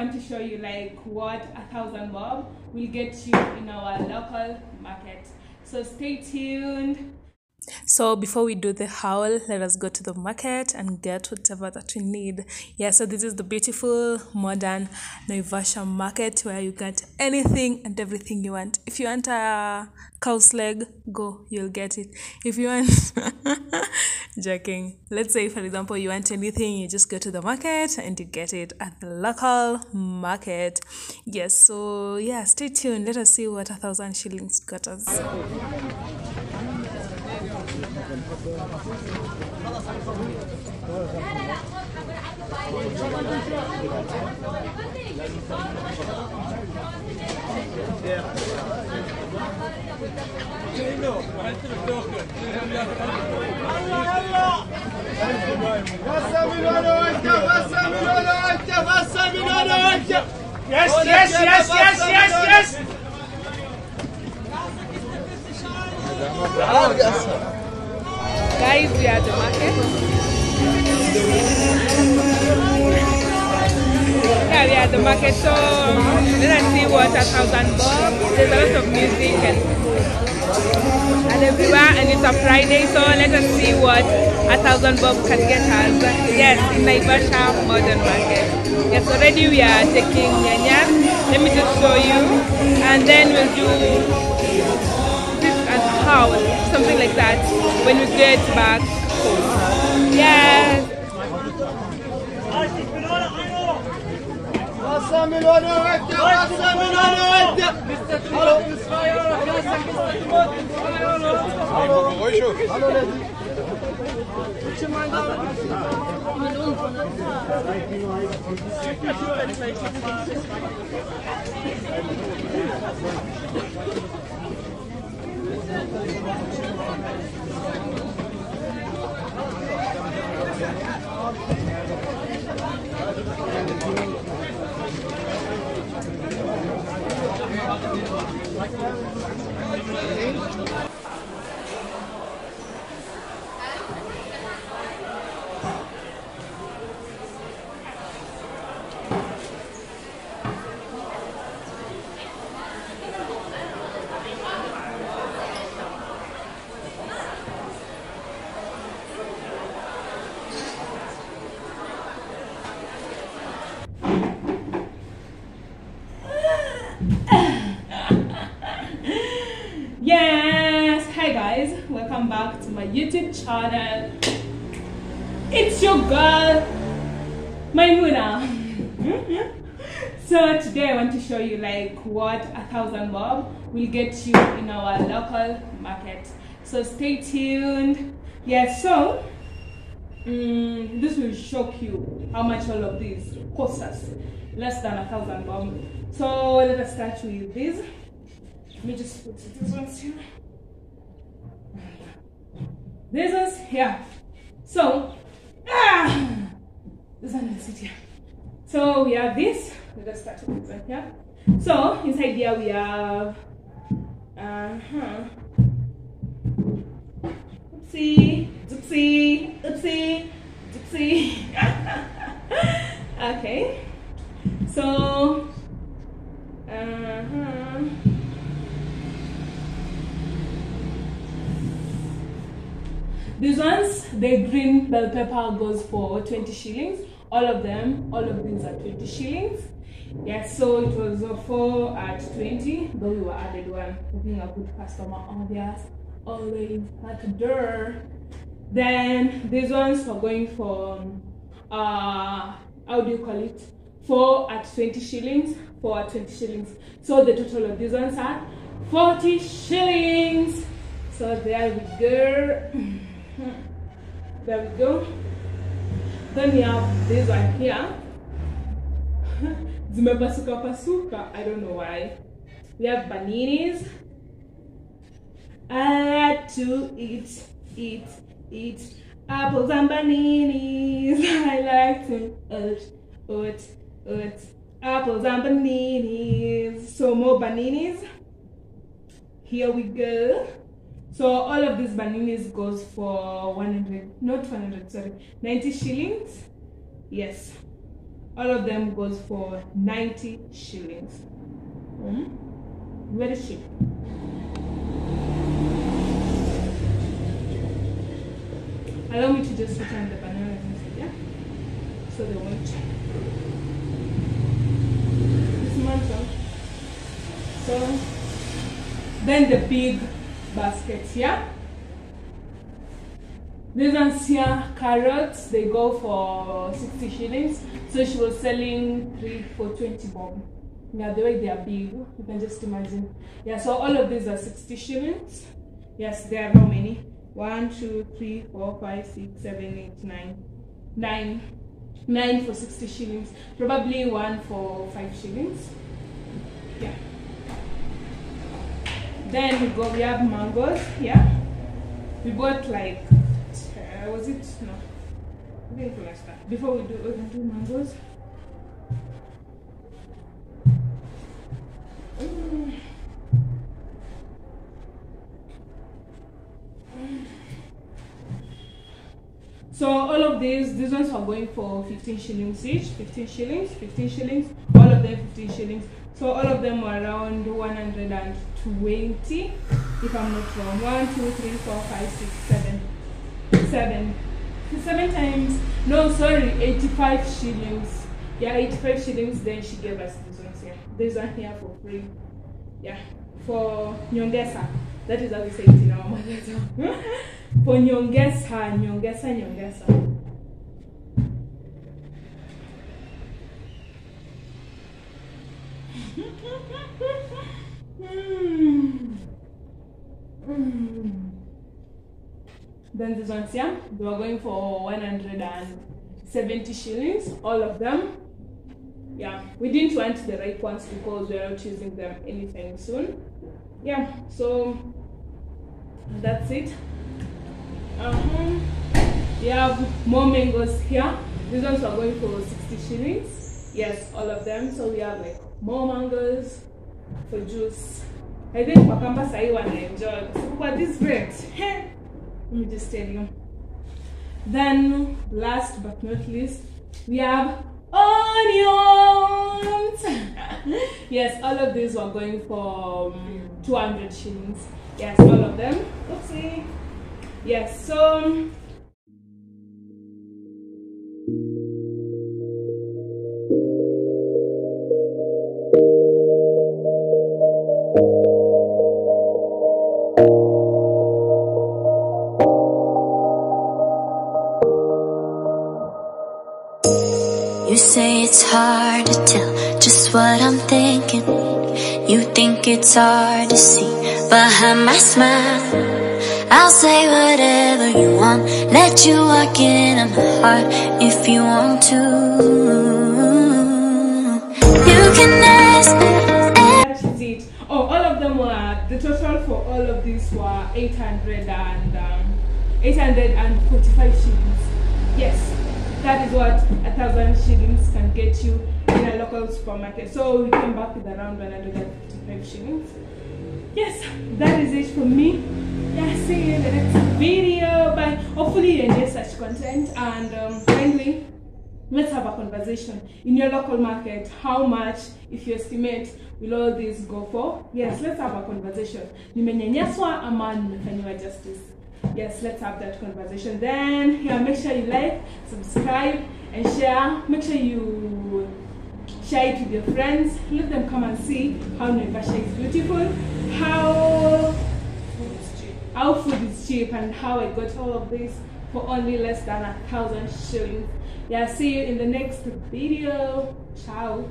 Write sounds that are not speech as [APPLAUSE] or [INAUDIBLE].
want to show you like what a thousand bob will get you in our local market. So stay tuned. So before we do the haul, let us go to the market and get whatever that we need. Yeah, so this is the beautiful modern Naivasha market where you get anything and everything you want. If you want a cow's leg, go, you'll get it. If you want [LAUGHS] [LAUGHS] joking. Let's say for example you want anything, you just go to the market and you get it at the local market. Yes, so yeah, stay tuned. Let us see what a thousand shillings got us. Yes, yes, yes, yes, yes, yes. Guys, we are the market. At the market. So let us see what a thousand bob. There's a lot of music and and everywhere, and it's a Friday. So let us see what a thousand bob can get us. Yes, in Naivasha Modern Market. Yes, already we are taking nyanya. Let me just show you, and then we'll do this and how something like that when we get back home. Yes. قصة من ونوعد قصة من ونوعد Thank you. Yes, to my YouTube channel. It's your girl, Maimuna. [LAUGHS] so today I want to show you like what a thousand bob will get you in our local market. So stay tuned. Yes, so mm, this will shock you how much all of these cost us. Less than a thousand bob. So let us start with this. Let me just put this ones here. This is here. So, ah, this one will sit here. So we have this. Let us start with one here. So inside here we have, uh huh. Oopsie, oopsie, oopsie, oopsie. [LAUGHS] okay. So, uh huh. These ones, the green bell pepper goes for 20 shillings. All of them, all of these are 20 shillings. Yes, so it was uh, four at 20, though we were added one. Being a good customer, obvious, always at the door. Then these ones were going for, uh, how do you call it? Four at 20 shillings, four at 20 shillings. So the total of these ones are 40 shillings. So there we go. [CLEARS THROAT] There we go. Then we have this one here. [LAUGHS] Zimepasuka pasuka. I don't know why. We have bananas. I like to eat, eat, eat apples and bananas. [LAUGHS] I like to eat, eat, eat apples and bananas. So more bananas. Here we go. So all of these bananas goes for 100, not 100, sorry, 90 shillings. Yes. all of them goes for 90 shillings mm? very cheap allow me to just return the bananas yeah so they won't dismantle so then the big baskets yeah these ones here, carrots, they go for 60 shillings. So she was selling three for 20 bob. Yeah, the way they are big, you can just imagine. Yeah, so all of these are 60 shillings. Yes, there are how many? One, two, three, four, five, six, seven, eight, nine. Nine. Nine for 60 shillings. Probably one for five shillings. Yeah. Then we go, we have mangoes, yeah. We bought like uh, was it no before we do we can do mangoes Mm. So all of these, these ones are going for 15 shillings each, 15 shillings, 15 shillings, of them 15 shillings. So all of them were around 120, if I'm not wrong. 1, 2, 3, 4, 5, 6, 7, seven. Seven times, no, sorry, 85 shillings. Yeah, 85 shillings, then she gave us these ones here. These are here for free. Yeah, for Nyongesa. That is how we say it in our mother tongue. [LAUGHS] for Nyongesa, Nyongesa, Nyongesa. mm. Mm. Then these ones here, they were going for 170 shillings, all of them. Yeah, we didn't want the right ones because we are not using them anytime soon. Yeah, so that's it. Uh-huh. We have more mangoes here. These ones are going for 60 shillings. Yes, all of them. So we have like more mangoes for juice. I think for campus I want to enjoy. But this bread, let me just tell you. Then, last but not least, we have onions. [LAUGHS] yes, all of these were going for um, 200 shillings. Yes, all of them. Oopsie. Yes, so say it's hard to tell just what I'm thinking. You think it's hard to see behind my smile. I'll say whatever you want, let you walk into my heart if you want to. You can ask me. Oh, all of them were, the total for all of these were 800 and, um, 845 shillings. Yes, that is what a thousand shillings can get you in a local supermarket. So we came back with around 155 shillings. Yes, that is it from me. Yeah, see you in the next video. Bye. Hopefully you enjoy such content and um, finally let's have a conversation in your local market how much if you estimate will all this go for yes let's have a conversation nimenyanyaswa ama nimefanyiwa justice yes let's have that conversation then yeah make sure you like subscribe and share make sure you share it with your friends let them come and see how Naivasha is beautiful how how food is cheap and how I got all of this for only less than a thousand shillings. Yeah, see you in the next video. Ciao.